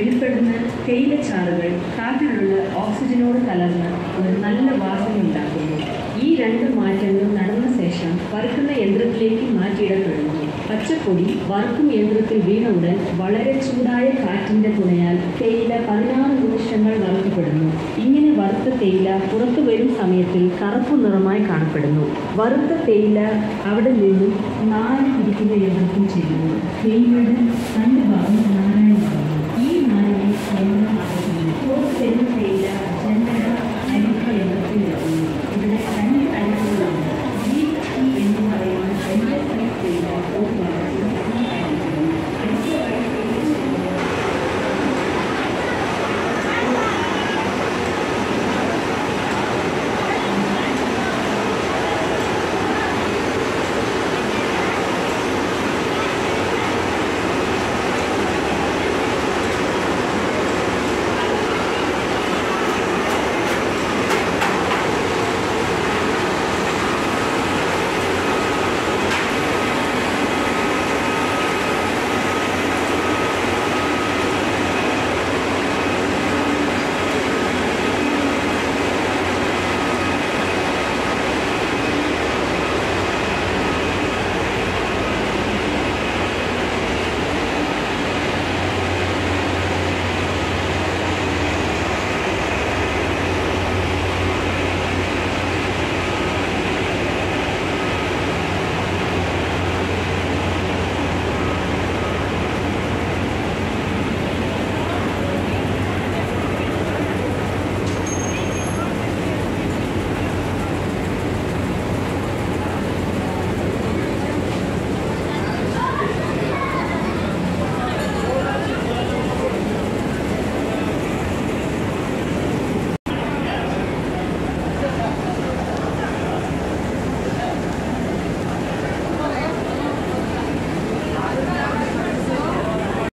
വെളിപ്പെടുന്ന തേയിലച്ചാറുകൾ കാറ്റിലുള്ള ഓക്സിജനോട് കലർന്ന് ഒരു നല്ല വാസനയുണ്ടാക്കുന്നു ഈ രണ്ട് മാറ്റങ്ങൾ നടന്ന ശേഷം വറുക്കുന്ന യന്ത്രത്തിലേക്ക് മാറ്റിയിടപ്പെടുന്നു. പച്ചപ്പൊടി വറുക്കും യന്ത്രത്തിൽ വീണ ഉടൻ വളരെ ചൂടായ കാറ്റിന്റെ തുണയാൽ തേയില പതിനാറ് നിമിഷങ്ങൾ വറുക്കപ്പെടുന്നു. ഇങ്ങനെ വറുത്ത തേയില പുറത്തു വരും സമയത്തിൽ കറുപ്പ് നിറമായി കാണപ്പെടുന്നു. വറുത്ത തേയില അവിടെ നിന്നും നാല് പിടിക്കുന്ന യന്ത്രത്തിൽ ചെയ്യുന്നു. തേയിലയുടെ